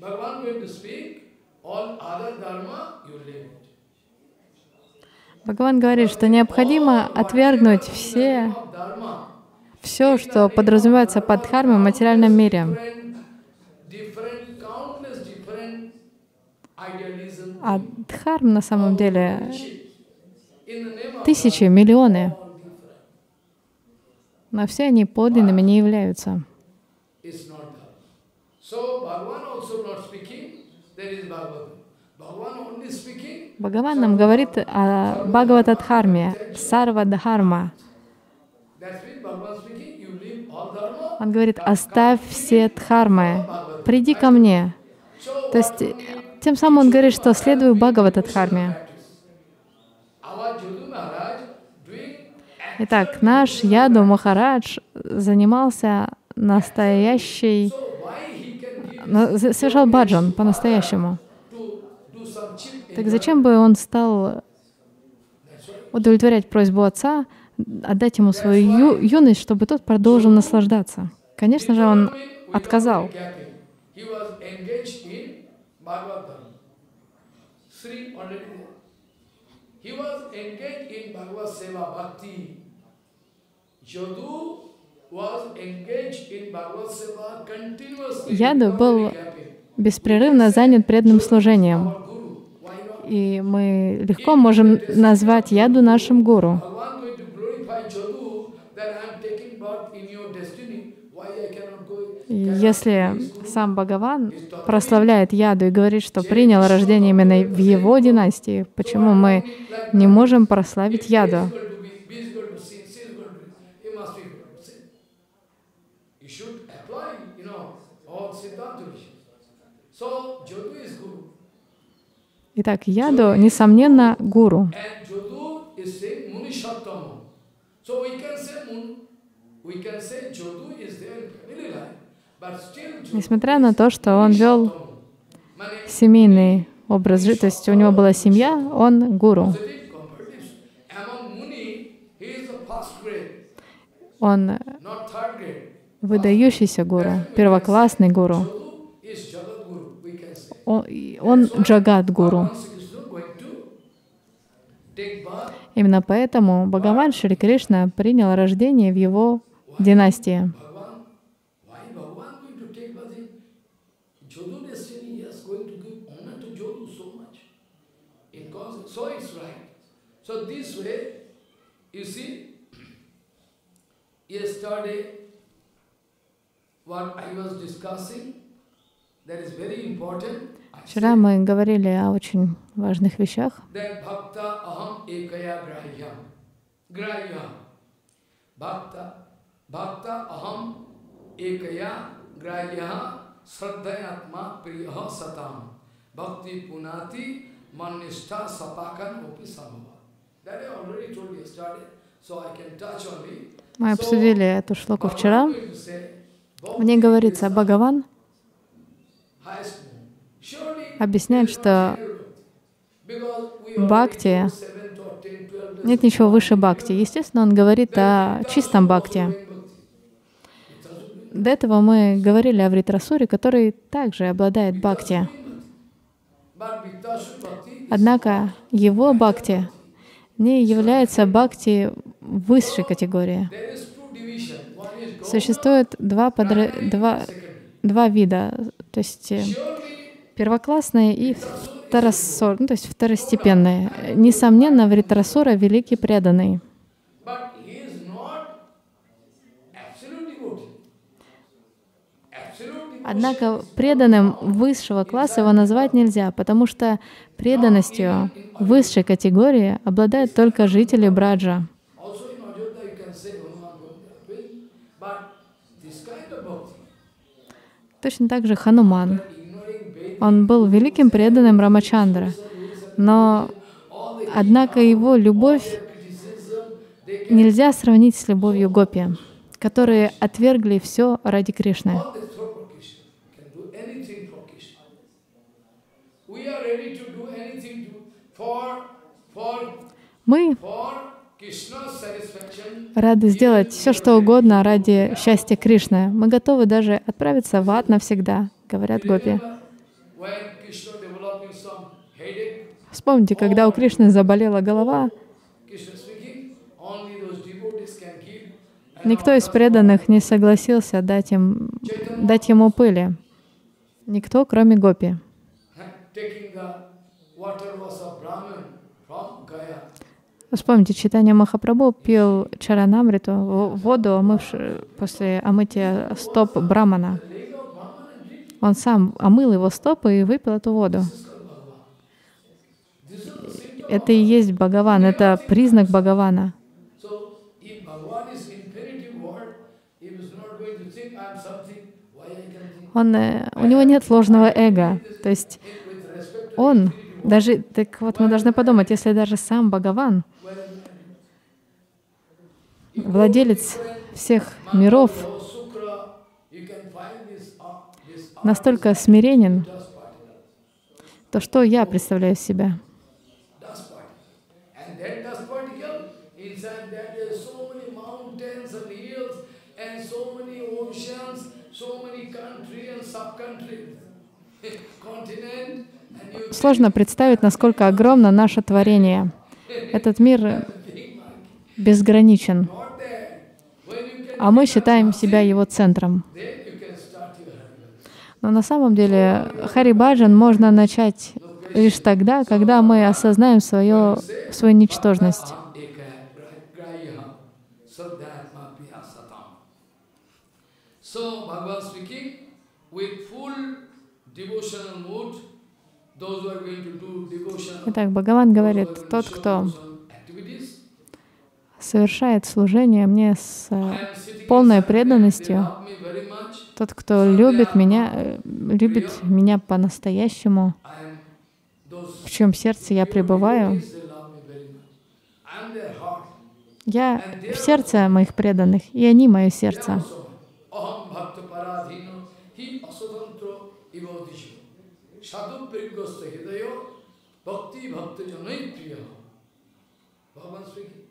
Bhagavan going, to speak, all other dharma you it. Бхагаван говорит, что необходимо отвергнуть все, все, что подразумевается под дхармой в материальном мире. А дхарм на самом деле тысячи, миллионы, но все они подлинными не являются. So Bhagavan also not speaking, there is Bhagavatam. Bhagavan only speaking, Бхагаван нам говорит о Бхагавата Дхарме, Сарва Дхарма. that's means Bhagavan speaking, you leave all dharma. Он говорит, оставь все дхармы, приди ко мне. То есть тем самым он говорит, что следуй Бхагавата Дхарме. our Jadu Maharaj doing Итак, наш Яду Махарадж занимался настоящей, совершал баджан по-настоящему. to do some cheap Так зачем бы он стал удовлетворять просьбу отца, отдать ему свою ю- юность, чтобы тот продолжил наслаждаться? Конечно же, он отказал. He was engaged in Bhagavad Seva Bhakti. Yadu. Яду был беспрерывно занят преданным служением. Our Guru. Why not? И мы легко можем назвать Яду нашим гуру. Если сам Бхагаван прославляет Яду и говорит, что принял рождение именно в его династии, почему мы не можем прославить Яду? So, Jadu is Guru. Итак, Яду, несомненно, гуру. Несмотря на то, что он вел семейный образ жизни, то есть у него была семья, он гуру. Он выдающийся гуру, первоклассный гуру. Jadu is Jagat Guru, we can say. Он, он take birth. Именно поэтому Бхагаван Шри Кришна принял рождение в его династии. Yesterday, what I was discussing, that is very important. I Вчера мы говорили о очень важных вещах. Мы обсудили эту шлоку вчера. В ней говорится, Бхагаван объясняет, что бхакти нет ничего выше бхакти. Естественно, он говорит о чистом бхакти. До этого мы говорили о Вритрасуре, который также обладает бхакти. Однако его бхакти не является бхакти высшей категории. Существует два, подра... два. Два вида, то есть э, первоклассные и второсор, ну, то есть второстепенные. Несомненно, Вритрасура великий преданный. Однако преданным высшего класса его назвать нельзя, потому что преданностью высшей категории обладают только жители Браджа. Also in Ajodhya you can say Hanuman Gopal, but this kind of bhakti, Точно так же Хануман. Он был великим преданным Рамачандра, но, однако, его любовь нельзя сравнить с любовью Гопи, которые отвергли все ради Кришны. Мы. Рады сделать все, что угодно ради счастья Кришны. Мы готовы даже отправиться в ад навсегда, говорят Гопи. Вспомните, когда у Кришны заболела голова, никто из преданных не согласился дать, им, дать ему пыли. Никто, кроме Гопи. Taking the water was from Gaya. Вспомните, читание Махапрабху пил чаранамриту, воду, омывши после омытия стоп Брамана. Он сам омыл его стопы и выпил эту воду. Это и есть Бхагаван, это признак Бхагавана. Он, э, у него нет ложного эго. То есть он, даже, так вот мы должны подумать, если даже сам Бхагаван, владелец всех миров, настолько смиренен, то что я представляю себя? dust particle. And that dust particle, inside that there are so many mountains and hills and so many oceans, so many countries and sub-countries, continent, and you Сложно представить, насколько огромно наше творение. Этот мир безграничен, а мы считаем себя его центром. Но на самом деле Харибаджан можно начать лишь тогда, когда мы осознаем свое, свою ничтожность. Итак, Бхагаван говорит, тот, кто совершает служение мне с э, полной преданностью, тот, кто любит меня, э, любит меня по-настоящему, в чьем сердце я пребываю, я в сердце моих преданных, и они мое сердце. Sadhu priggosta hidayo bhakti bhakta janai priya. Bhagavan speaking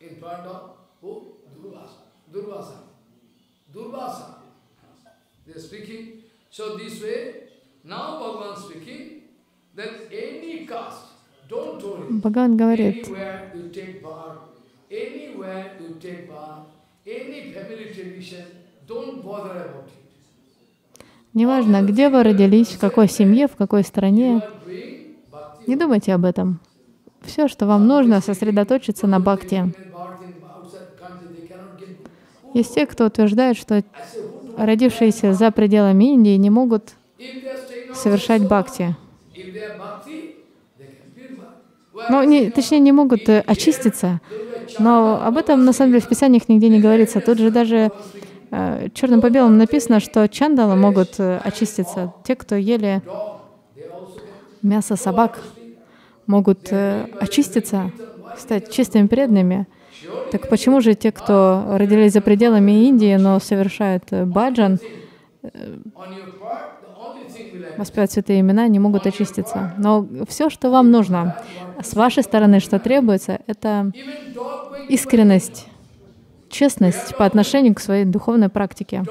in front of who? Durvasa. Durvasa. Бхагаван говорит, Неважно, где вы родились, в какой семье, в какой стране, не думайте об этом. Все, что вам нужно, сосредоточиться на бхакти. Есть те, кто утверждает, что родившиеся за пределами Индии не могут совершать бхакти. Ну, не, точнее, не могут э, очиститься. Но об этом, на самом деле, в Писаниях нигде не говорится. Тут же даже черным по белому написано, что чандалы могут э, очиститься. Те, кто ели мясо собак, могут э, очиститься, стать чистыми преданными. Так почему же те, кто родились за пределами Индии, но совершают э, баджан, э, воспевают святые имена, не могут очиститься? Но все, что вам нужно, с вашей стороны, что требуется, это искренность, честность по отношению к своей духовной практике.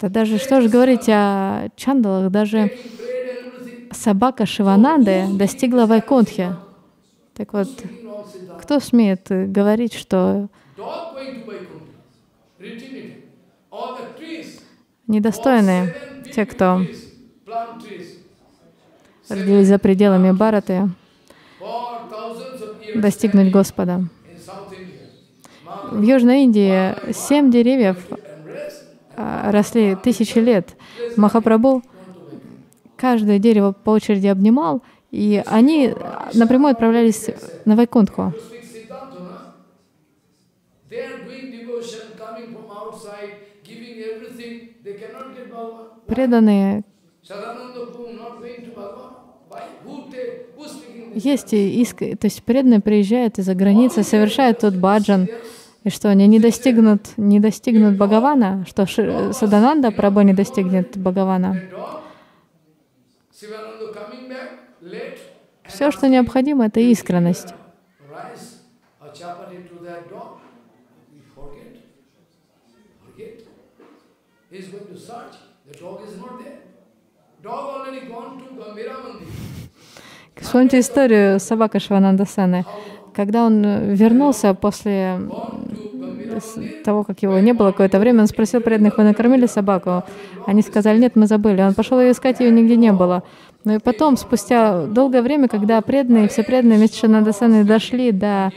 Да даже что же говорить о чандалах, даже собака Шивананды достигла Вайкунтхи. Так вот, кто смеет говорить, что недостойные те, кто родились за пределами Бараты, достигнуть Господа. В Южной Индии семь деревьев а, росли тысячи лет. Махапрабху каждое дерево по очереди обнимал, и они напрямую отправлялись на Вайкунтху. Преданные есть иск, то есть преданные приезжают из-за границы, совершают тот баджан, и что они не достигнут, не достигнут Бхагавана, что Садананда Прабhu не достигнет Бхагавана. Все, что необходимо, это искренность. Вспомните историю собака Шиванандасаны. Когда он вернулся после того, как его не было какое-то время, он спросил преданных, вы накормили собаку? Они сказали, нет, мы забыли. Он пошел ее искать, ее нигде не было. Но и потом, спустя долгое время, когда преданные, все преданные вместе с Шанадасаной дошли до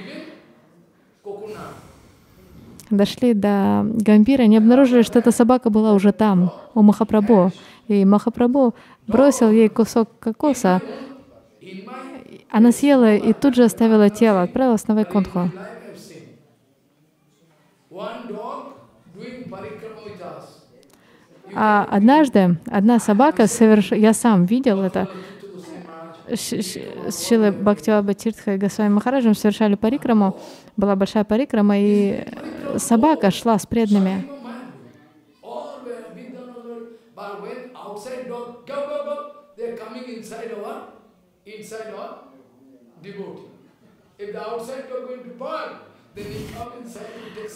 дошли до Гамбира, они обнаружили, что эта собака была уже там, у Махапрабху. И Махапрабху бросил ей кусок кокоса. Она съела и тут же оставила тело, отправилась на Вайкунтху. А однажды одна собака совершила, я сам видел это, с Шилой Бхактиваба Тиртха и Госвами Махараджем совершали парикраму, была большая парикрама, и собака шла с преданными.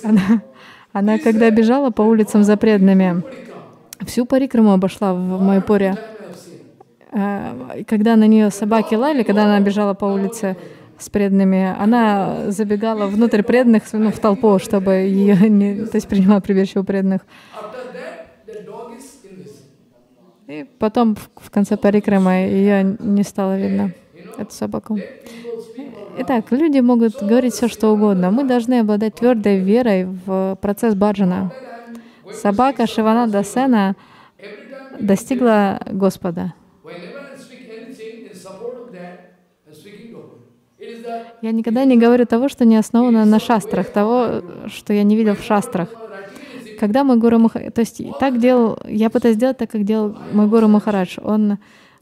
Она, она когда бежала по улицам за преданными, всю парикраму обошла в Майпуре. А, когда на нее собаки лали, когда она бежала по улице с преданными, она забегала внутрь преданных, ну, в толпу, чтобы ее не, то есть принимала прибежище у преданных. И потом в конце парикрамы ее не стало видно, эту собаку. Итак, люди могут говорить все, что угодно. Мы должны обладать твердой верой в процесс баджана. Собака Шиванада Сена достигла Господа. Я никогда не говорю того, что не основано на шастрах, того, что я не видел в шастрах. Когда мой Гуру Махарадж, то есть так делал, я пытаюсь сделать так, как делал мой Гуру Махарадж. Он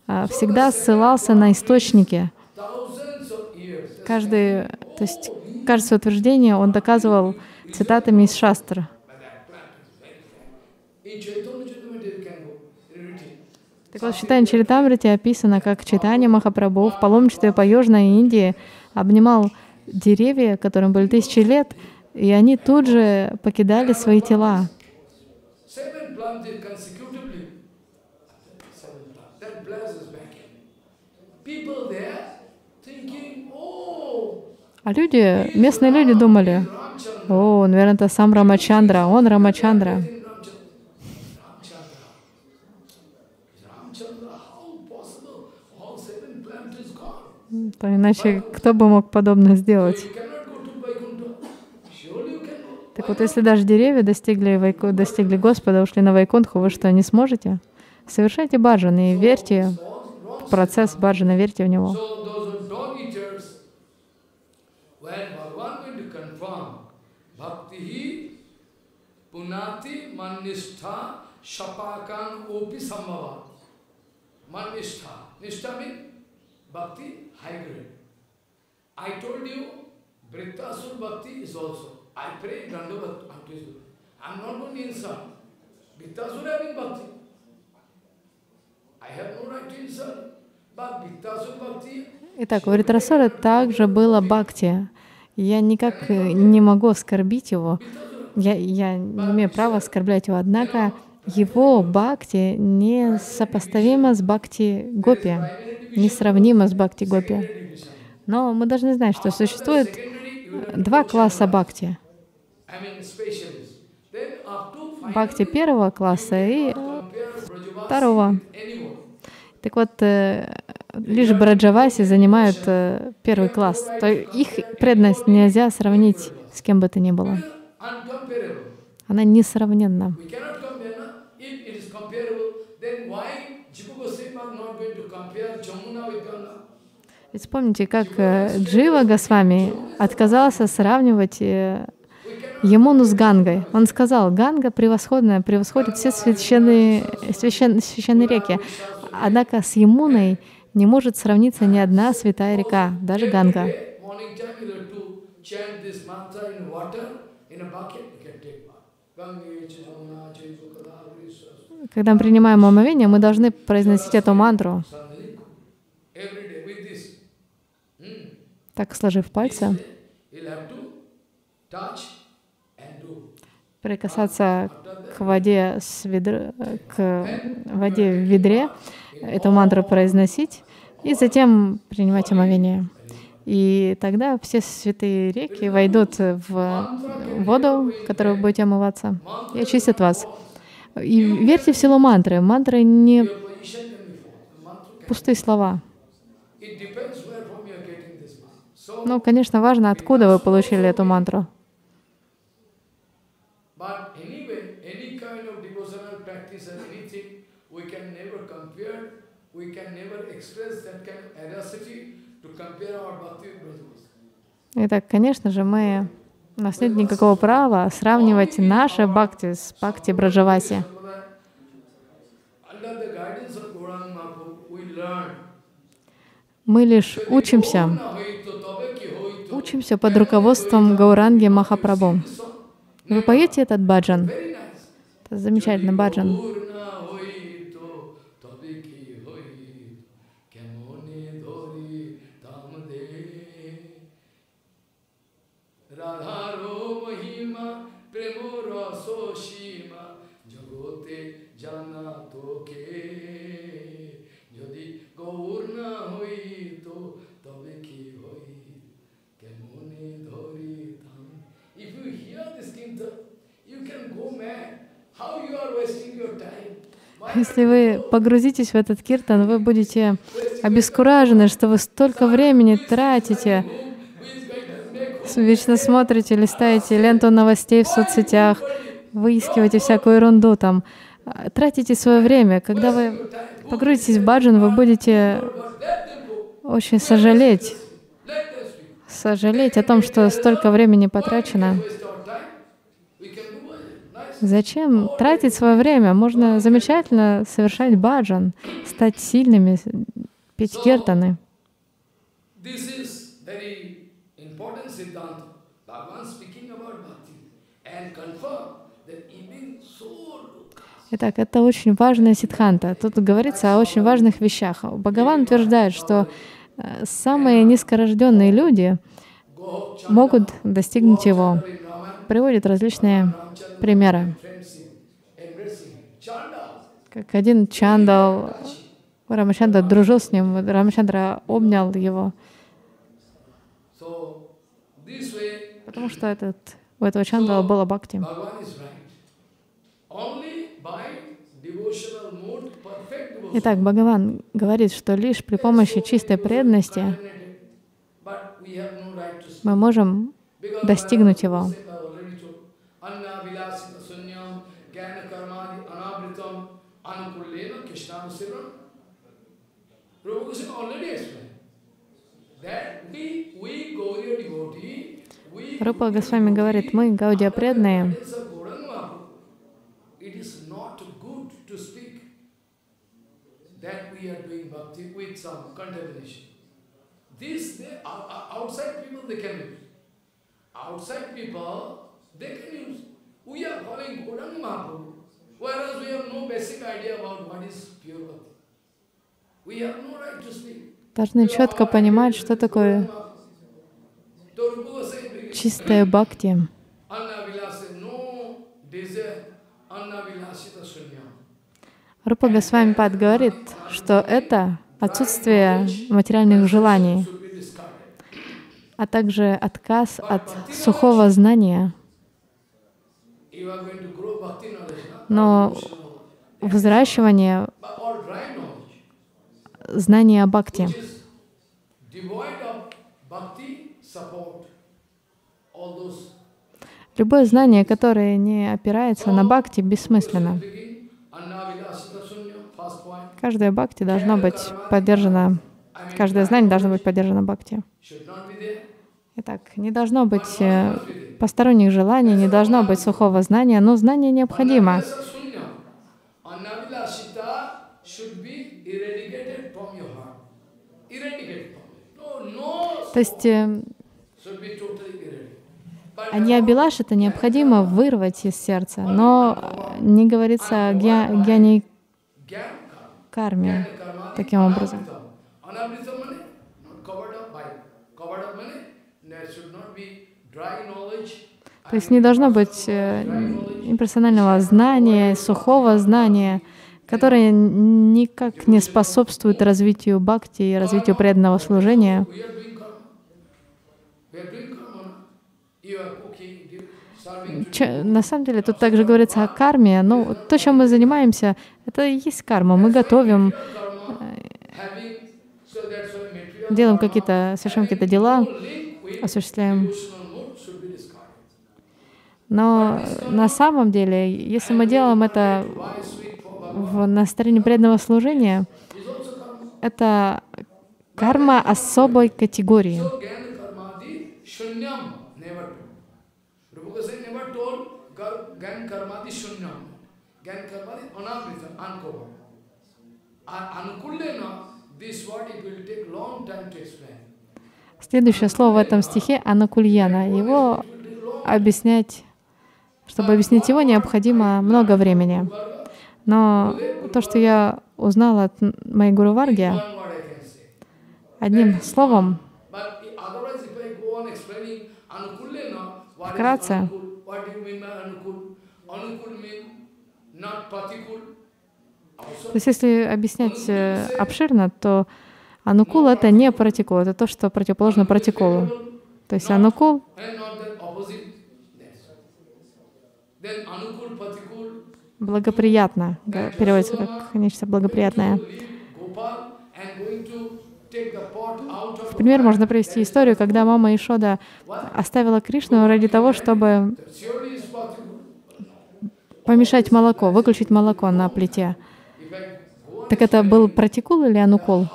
всегда ссылался на источники. Каждый, то есть каждое утверждение он доказывал цитатами из шастра. Так вот, в Читане Чаритамрите описано, как Читание Махапрабху в паломничестве по Южной Индии обнимал деревья, которым были тысячи лет, и они тут же покидали свои тела. seven planted consecutively. Seven planted. That blazes back in. People there thinking, oh, А люди, местные люди думали, о, наверное, это сам Рамачандра, он Рамачандра. То иначе кто бы мог подобное сделать? Так вот, если даже деревья достигли, Вайку, достигли Господа, ушли на Вайкунху, вы что, не сможете? Совершайте баджан и верьте в процесс баджана, верьте в него. So those are dog eaters, when Bhagavan going to confirm bhakti punati manistha shapakan opi sambhava. Manistha. Nishtha means bhakti high grade. I told you, Brittasur bhakti is also. I pray Dandavat unto Guru. I'm not going to insult. Brittasur having bhakti. I have no right to insult. But Brittasur bhakti Итак, у Вритрасора также было бхакти. Я никак э, не могу оскорбить его. Я, я не имею права оскорблять его. Однако его бхакти не сопоставимо с бхакти гопи, несравнимо с бхакти гопи. Но мы должны знать, что существует э, два класса бхакти. Бхакти первого класса и второго. Так вот, э, лишь Браджаваси занимают э, первый класс. То их преданность нельзя сравнить с кем бы то ни было. Она несравненна. Ведь вспомните, как э, Джива Госвами отказался сравнивать э, Ямуну с Гангой. Он сказал, Ганга превосходная, превосходит все священные, священ- священные реки. Однако с Ямуной не может сравниться ни одна святая река, даже Ганга. Когда мы принимаем омовение, мы должны произносить эту мантру. Hmm. так сложив пальцы, прикасаться к воде, с ведр... к воде в ведре, эту мантру произносить, и затем принимать омовение. И тогда все святые реки войдут в воду, в которой вы будете омываться, и очистят вас. И верьте в силу мантры. Мантры не пустые слова. Ну, конечно, важно, откуда вы получили эту мантру. anyway, any kind of devotional practice or anything, we can never compare, we can never express that kind of audacity to compare our bhakti with Brajavasi. Итак, конечно же, мы... У нас нет никакого права сравнивать наше бхакти с бхакти Браджаваси. Мы лишь учимся, учимся под руководством Гауранги Махапрабху. Вы поете этот баджан? Это замечательно, баджан. Если вы погрузитесь в этот киртан, вы будете обескуражены, что вы столько времени тратите, вечно смотрите, листаете ленту новостей в соцсетях, выискиваете всякую ерунду там, тратите свое время. Когда вы погрузитесь в баджан, вы будете очень сожалеть, сожалеть о том, что столько времени потрачено. Зачем тратить свое время? Можно замечательно совершать баджан, стать сильными, петь киртаны. This is very important Siddhanta. Bhagavan speaking about bhakti and confirm that even so Итак, это очень важная ситханта. Тут говорится о очень важных вещах. Бхагаван утверждает, что э, самые низкорожденные люди могут достигнуть его. Приводит различные примеры. как один Чандал, Рамачандра дружил с ним, Рамачандра обнял его, потому что этот, у этого Чандала было бхакти. Итак, Бхагаван говорит, что лишь при помощи чистой преданности мы можем достигнуть его. Рупа Госвами говорит, мы, Гаудия преданные, This, they, outside people, they can use. Outside people, they can use. We are following Gauranga Mahaprabhu, whereas we have no basic idea about what is pure bhakti. We have no right to speak. Должны четко понимать, что такое чистая бхакти. Рупа Госвами говорит, что это отсутствие материальных желаний, а также отказ от сухого знания. Но взращивание знания о бхакти. Любое знание, которое не опирается на бхакти, бессмысленно. Каждая бхакти должна быть поддержана, каждое знание должно быть поддержано бхакти. Итак, не должно быть э, посторонних желаний, не должно быть сухого знания, но знание необходимо. То есть э, Аньябилаш это необходимо вырвать из сердца, но не говорится о гьяни карме таким образом. То есть не должно быть э, имперсонального знания, сухого знания, которое никак не способствует развитию бхакти и развитию преданного служения. На самом деле тут также говорится о карме, но то, чем мы занимаемся, это и есть карма. Мы готовим, э, делаем какие-то, совершаем какие-то дела, осуществляем. Но на самом деле, если мы делаем это в настроении преданного служения, это карма особой категории. Gan karmadi shunyam. Gan karmadi anavrita, uncovered. Anukullena, this word it will take long time to explain. Следующее слово в этом стихе — анакульяна. Его объяснять, чтобы объяснить его, необходимо много времени. Но то, что я узнала от моей гуру Варги, одним словом, вкратце, то есть если объяснять э, обширно, то анукул — это не протикул, это то, что противоположно протикулу. То есть анукул благоприятно, переводится как нечто благоприятное. В пример можно привести историю, когда мама Ишода оставила Кришну ради того, чтобы помешать молоко, выключить молоко на плите. Так это был протикул или анукол?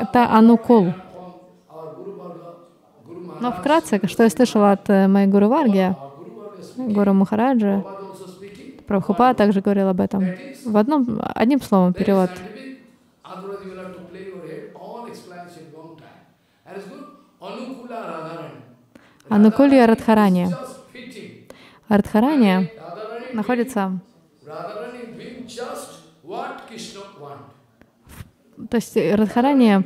Это анукол. Но вкратце, что я слышала от э, моей гуру Варги, гуру Махараджа, Прабхупа также говорил об этом. В одном, одним словом перевод. Анукулия Радхарани. Радхарани находится то есть Радхарани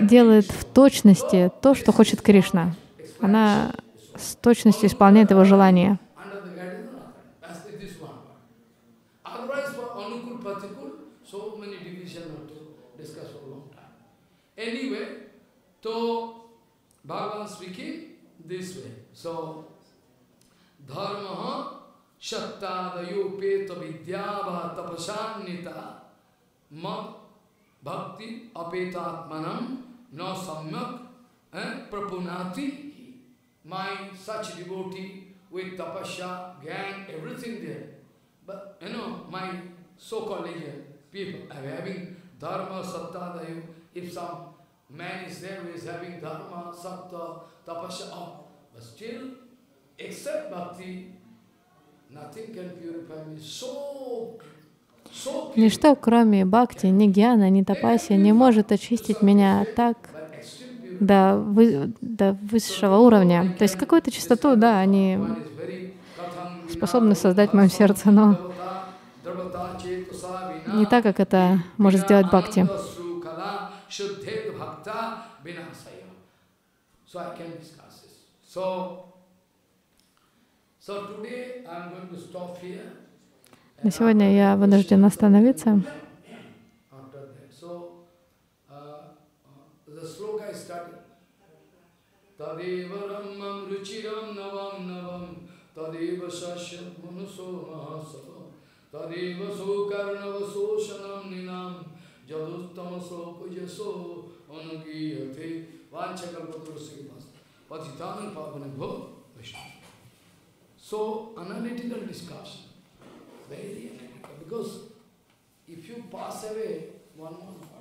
делает в точности то, что хочет Кришна. Она с точностью исполняет его желание. Apetatmanam no samyak eh, prapunati. My such devotee with tapasya, gang, everything there. But you know, my so-called people are having dharma sattadayo. If some Man is there who is having dharma, sattva, tapasya, oh, but still, except bhakti, nothing can purify me. So, so Ничто, кроме бхакти, ни гьяна, ни тапаси, не может очистить меня так до, вы, до высшего уровня. То есть какую-то чистоту, да, они способны создать в моем сердце, но не так, как это может сделать бхакти. На сегодня я вынужден остановиться. Tadeva Ramam Ruchiram Navam Navam Tadeva Sashat Munuso Mahasava Tadeva Sokarnava Soshanam Ninam Jaduttamaso Pujaso Anugiyate Vanchakalpaturasi Patitanam Pavanabho Vaishnava. So, analytical discussion, very analytical, because if you pass away one month,